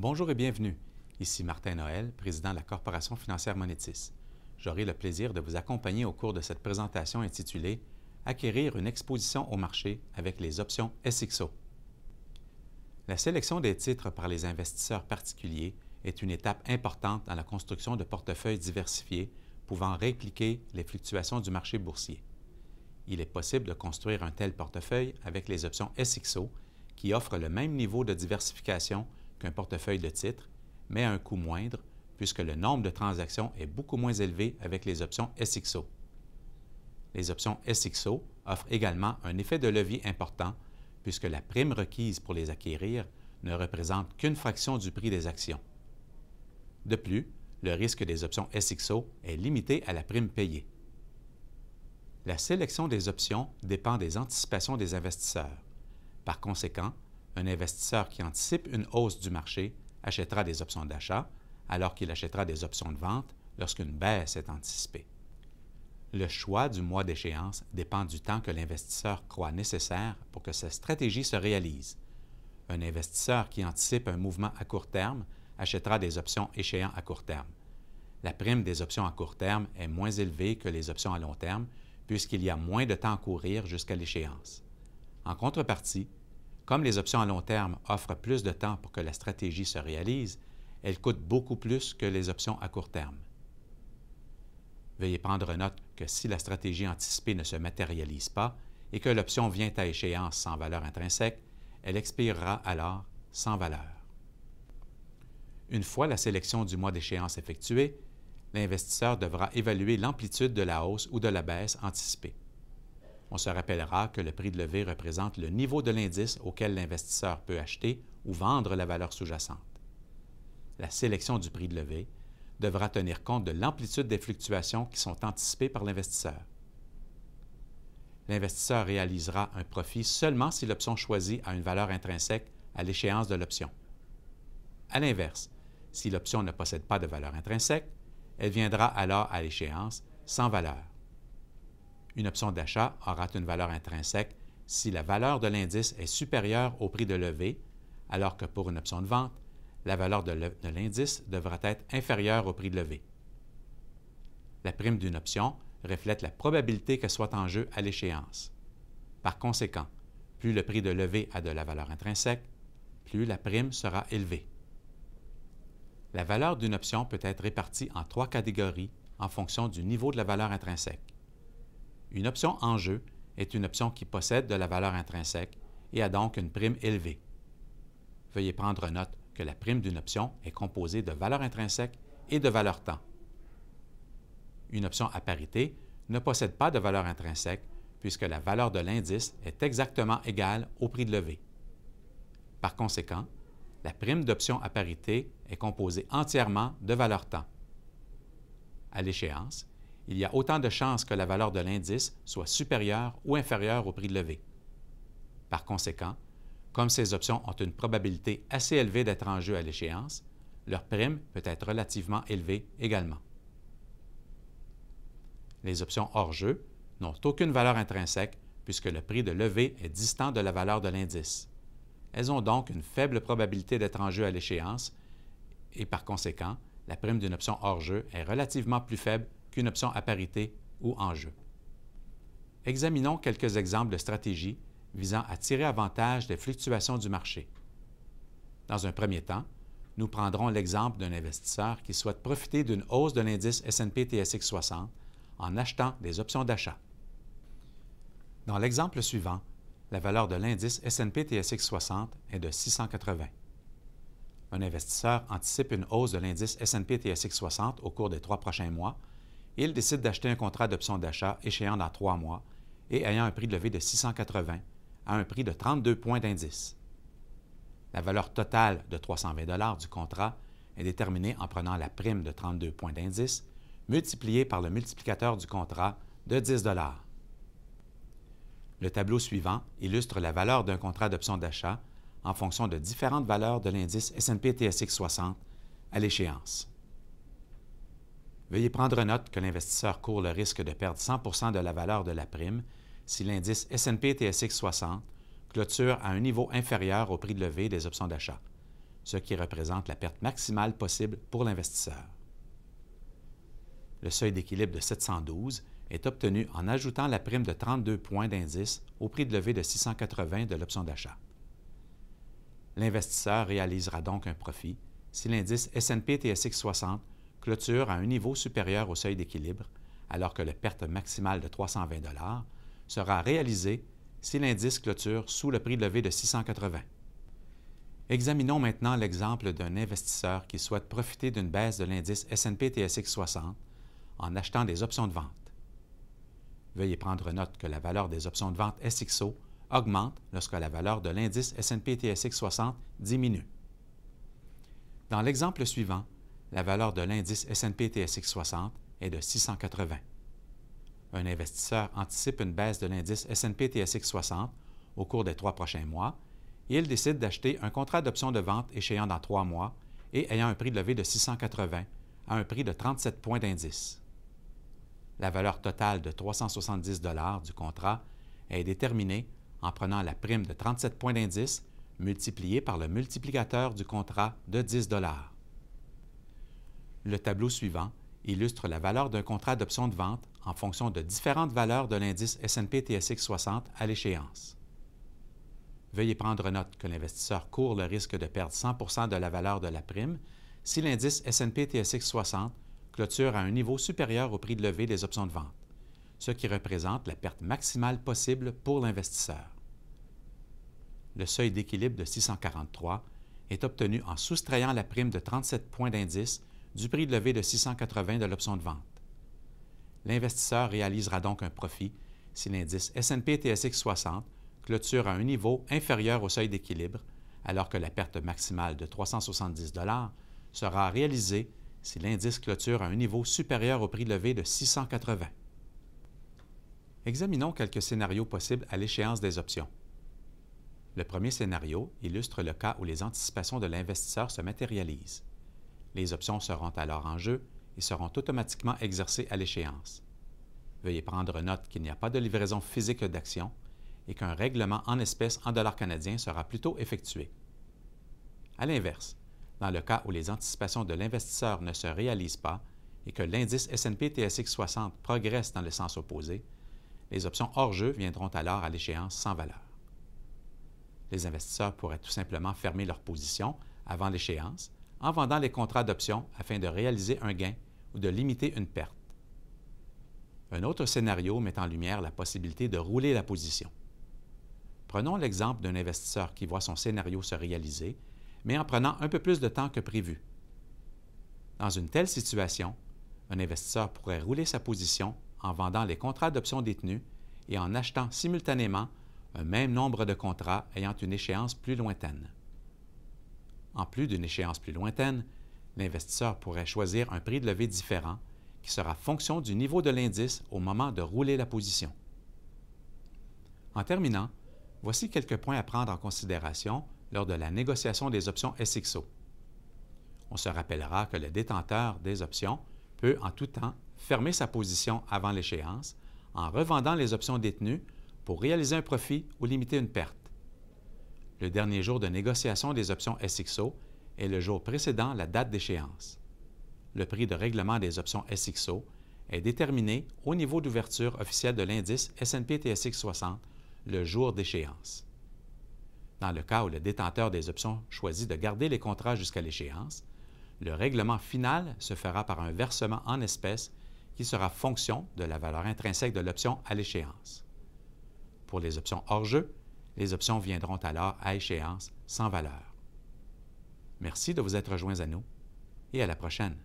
Bonjour et bienvenue. Ici Martin Noël, président de la Corporation financière Monétis. J'aurai le plaisir de vous accompagner au cours de cette présentation intitulée Acquérir une exposition au marché avec les options SXO. La sélection des titres par les investisseurs particuliers est une étape importante dans la construction de portefeuilles diversifiés pouvant répliquer les fluctuations du marché boursier. Il est possible de construire un tel portefeuille avec les options SXO qui offrent le même niveau de diversification qu'un portefeuille de titres, mais à un coût moindre puisque le nombre de transactions est beaucoup moins élevé avec les options SXO. Les options SXO offrent également un effet de levier important puisque la prime requise pour les acquérir ne représente qu'une fraction du prix des actions. De plus, le risque des options SXO est limité à la prime payée. La sélection des options dépend des anticipations des investisseurs. Par conséquent, un investisseur qui anticipe une hausse du marché achètera des options d'achat, alors qu'il achètera des options de vente lorsqu'une baisse est anticipée. Le choix du mois d'échéance dépend du temps que l'investisseur croit nécessaire pour que sa stratégie se réalise. Un investisseur qui anticipe un mouvement à court terme achètera des options échéant à court terme. La prime des options à court terme est moins élevée que les options à long terme puisqu'il y a moins de temps à courir jusqu'à l'échéance. En contrepartie, comme les options à long terme offrent plus de temps pour que la stratégie se réalise, elles coûtent beaucoup plus que les options à court terme. Veuillez prendre note que si la stratégie anticipée ne se matérialise pas et que l'option vient à échéance sans valeur intrinsèque, elle expirera alors sans valeur. Une fois la sélection du mois d'échéance effectuée, l'investisseur devra évaluer l'amplitude de la hausse ou de la baisse anticipée. On se rappellera que le prix de levée représente le niveau de l'indice auquel l'investisseur peut acheter ou vendre la valeur sous-jacente. La sélection du prix de levée devra tenir compte de l'amplitude des fluctuations qui sont anticipées par l'investisseur. L'investisseur réalisera un profit seulement si l'option choisie a une valeur intrinsèque à l'échéance de l'option. À l'inverse, si l'option ne possède pas de valeur intrinsèque, elle viendra alors à l'échéance sans valeur. Une option d'achat aura une valeur intrinsèque si la valeur de l'indice est supérieure au prix de levée, alors que pour une option de vente, la valeur de l'indice devra être inférieure au prix de levée. La prime d'une option reflète la probabilité qu'elle soit en jeu à l'échéance. Par conséquent, plus le prix de levée a de la valeur intrinsèque, plus la prime sera élevée. La valeur d'une option peut être répartie en trois catégories en fonction du niveau de la valeur intrinsèque. Une option en jeu est une option qui possède de la valeur intrinsèque et a donc une prime élevée. Veuillez prendre note que la prime d'une option est composée de valeur intrinsèque et de valeur temps. Une option à parité ne possède pas de valeur intrinsèque puisque la valeur de l'indice est exactement égale au prix de levée. Par conséquent, la prime d'option à parité est composée entièrement de valeur temps. À l'échéance, il y a autant de chances que la valeur de l'indice soit supérieure ou inférieure au prix de levée. Par conséquent, comme ces options ont une probabilité assez élevée d'être en jeu à l'échéance, leur prime peut être relativement élevée également. Les options hors jeu n'ont aucune valeur intrinsèque puisque le prix de levée est distant de la valeur de l'indice. Elles ont donc une faible probabilité d'être en jeu à l'échéance et par conséquent, la prime d'une option hors jeu est relativement plus faible qu'une option à parité ou en jeu. Examinons quelques exemples de stratégies visant à tirer avantage des fluctuations du marché. Dans un premier temps, nous prendrons l'exemple d'un investisseur qui souhaite profiter d'une hausse de l'indice S&P TSX 60 en achetant des options d'achat. Dans l'exemple suivant, la valeur de l'indice S&P TSX 60 est de 680. Un investisseur anticipe une hausse de l'indice S&P TSX 60 au cours des trois prochains mois il décide d'acheter un contrat d'option d'achat échéant dans trois mois et ayant un prix de levée de 680 à un prix de 32 points d'indice. La valeur totale de 320 du contrat est déterminée en prenant la prime de 32 points d'indice multipliée par le multiplicateur du contrat de 10 Le tableau suivant illustre la valeur d'un contrat d'option d'achat en fonction de différentes valeurs de l'indice S&P TSX 60 à l'échéance. Veuillez prendre note que l'investisseur court le risque de perdre 100% de la valeur de la prime si l'indice S&P TSX 60 clôture à un niveau inférieur au prix de levée des options d'achat. ce qui représente la perte maximale possible pour l'investisseur. Le seuil d'équilibre de 712 est obtenu en ajoutant la prime de 32 points d'indice au prix de levée de 680 de l'option d'achat. L'investisseur réalisera donc un profit si l'indice S&P TSX 60 clôture à un niveau supérieur au seuil d'équilibre, alors que la perte maximale de 320 sera réalisée si l'indice clôture sous le prix de levée de 680. Examinons maintenant l'exemple d'un investisseur qui souhaite profiter d'une baisse de l'indice S&P TSX 60 en achetant des options de vente. Veuillez prendre note que la valeur des options de vente SXO augmente lorsque la valeur de l'indice S&P TSX 60 diminue. Dans l'exemple suivant, la valeur de l'indice S&P TSX 60 est de 680. Un investisseur anticipe une baisse de l'indice S&P TSX 60 au cours des trois prochains mois et il décide d'acheter un contrat d'option de vente échéant dans trois mois et ayant un prix de levée de 680 à un prix de 37 points d'indice. La valeur totale de 370 du contrat est déterminée en prenant la prime de 37 points d'indice multipliée par le multiplicateur du contrat de 10 Le tableau suivant illustre la valeur d'un contrat d'option de vente en fonction de différentes valeurs de l'indice S&P TSX 60 à l'échéance. Veuillez prendre note que l'investisseur court le risque de perdre 100% de la valeur de la prime si l'indice S&P TSX 60 clôture à un niveau supérieur au prix de levée des options de vente, ce qui représente la perte maximale possible pour l'investisseur. Le seuil d'équilibre de 643 est obtenu en soustrayant la prime de 37 points d'indice du prix de levée de 680 de l'option de vente. L'investisseur réalisera donc un profit si l'indice S&P TSX 60 clôture à un niveau inférieur au seuil d'équilibre, alors que la perte maximale de 370 sera réalisée si l'indice clôture à un niveau supérieur au prix levé de 680. Examinons quelques scénarios possibles à l'échéance des options. Le premier scénario illustre le cas où les anticipations de l'investisseur se matérialisent. Les options seront alors en jeu et seront automatiquement exercées à l'échéance. Veuillez prendre note qu'il n'y a pas de livraison physique d'actions et qu'un règlement en espèces en dollars canadiens sera plutôt effectué. À l'inverse, dans le cas où les anticipations de l'investisseur ne se réalisent pas et que l'indice S&P TSX 60 progresse dans le sens opposé, les options hors jeu viendront alors à l'échéance sans valeur. Les investisseurs pourraient tout simplement fermer leur position avant l'échéance en vendant les contrats d'options afin de réaliser un gain ou de limiter une perte. Un autre scénario met en lumière la possibilité de rouler la position. Prenons l'exemple d'un investisseur qui voit son scénario se réaliser mais en prenant un peu plus de temps que prévu. Dans une telle situation, un investisseur pourrait rouler sa position en vendant les contrats d'options détenus et en achetant simultanément un même nombre de contrats ayant une échéance plus lointaine. En plus d'une échéance plus lointaine, l'investisseur pourrait choisir un prix de levée différent qui sera fonction du niveau de l'indice au moment de rouler la position. En terminant, voici quelques points à prendre en considération lors de la négociation des options SXO. On se rappellera que le détenteur des options peut en tout temps fermer sa position avant l'échéance en revendant les options détenues pour réaliser un profit ou limiter une perte. Le dernier jour de négociation des options SXO est le jour précédant la date d'échéance. Le prix de règlement des options SXO est déterminé au niveau d'ouverture officiel de l'indice S&P TSX 60 le jour d'échéance. Dans le cas où le détenteur des options choisit de garder les contrats jusqu'à l'échéance, le règlement final se fera par un versement en espèces qui sera fonction de la valeur intrinsèque de l'option à l'échéance. Pour les options hors jeu, les options viendront alors à échéance sans valeur. Merci de vous être joints à nous et à la prochaine.